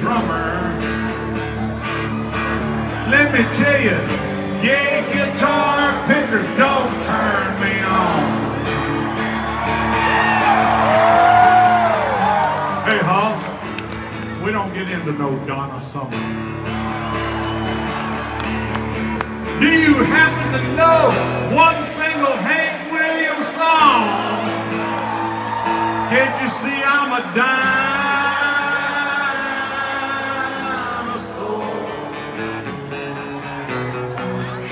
drummer. Let me tell you, gay guitar pickers don't turn me on. Hey, Hoss, we don't get into no Donna Summer. Do you happen to know one single Hank Williams song? Can't you see I'm a dinosaur?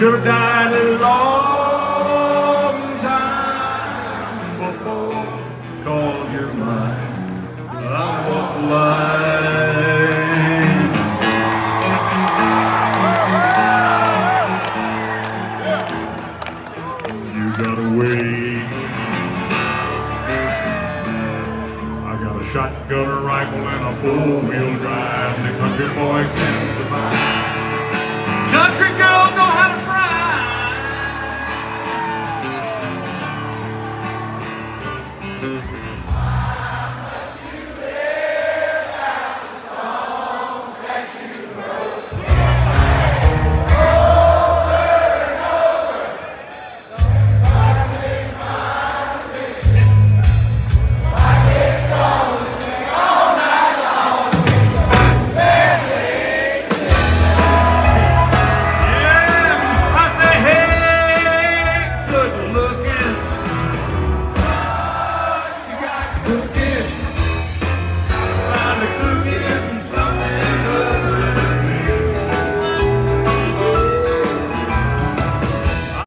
Should died a long time before. Cause you're mine. I won't lie. You gotta wait. I got a shotgun, a rifle, and a four-wheel drive. The country boy can survive. Mm-hmm. Who